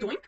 Doink.